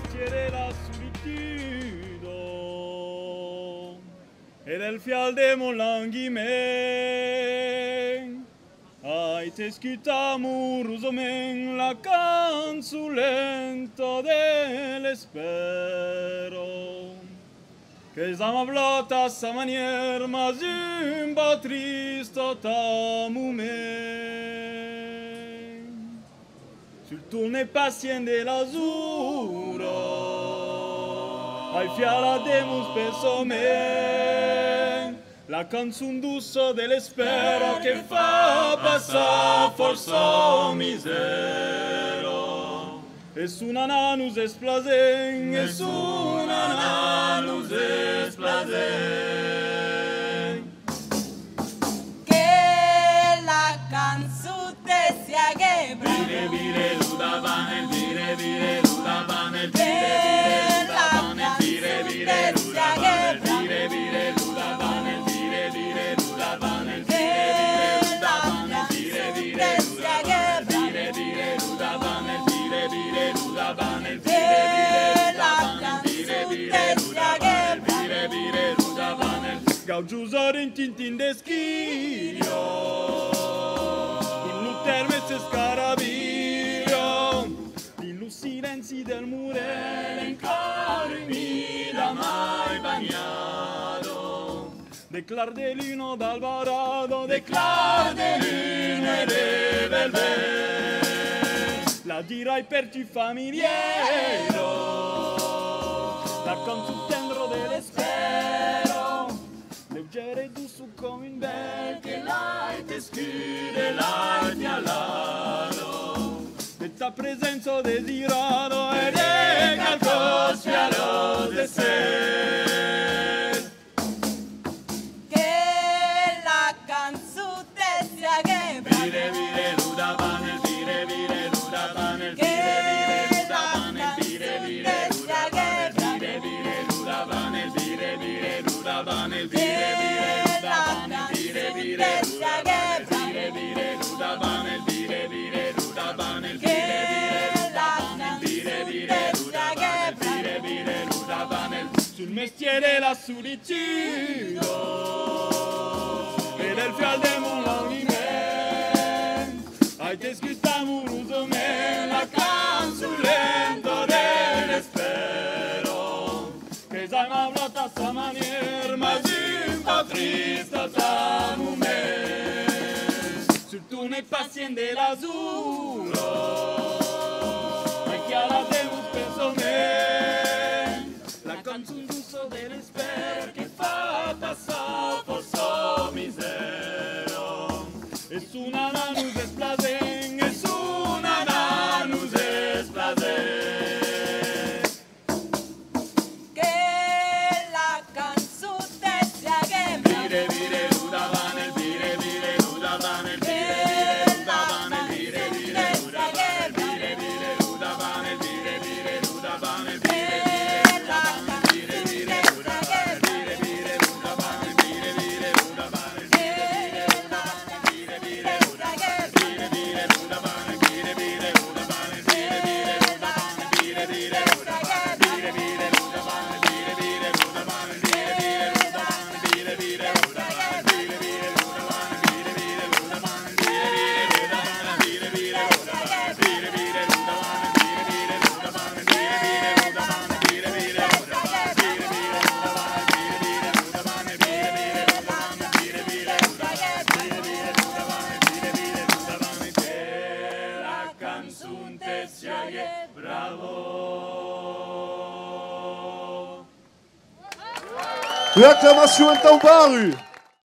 tastiere la solitudo e del fial de mon languiment ai te scutamo rusomen la canzulento dell'espero che sama blota sa manier ma zumba tristo tamumen Sul tour n'est pas sien de Ai fiala de mus penso me La canzun d'usso dell'espero che fa passare forso misero. E su una nanus esplasen E su una nanus esplasen Vire, vire. Gaucuzların tintinde del mai Declar de lino d'alvarado Declar de lino girai per Cifaminiero L'acqua sul tendro dell'espero Leggere du su come in Che light scrive light e Detta presenza desirado E regal cosfiaro de sera mestiere solitudo e del fial de mon languiment Hai desgustat mon rodomen la canzulento dell'espero che sai ma blata sa manier ma zimpa trista sa mumen Sul tu ne pasien de l'azur Sreća je. E aclamação então vale!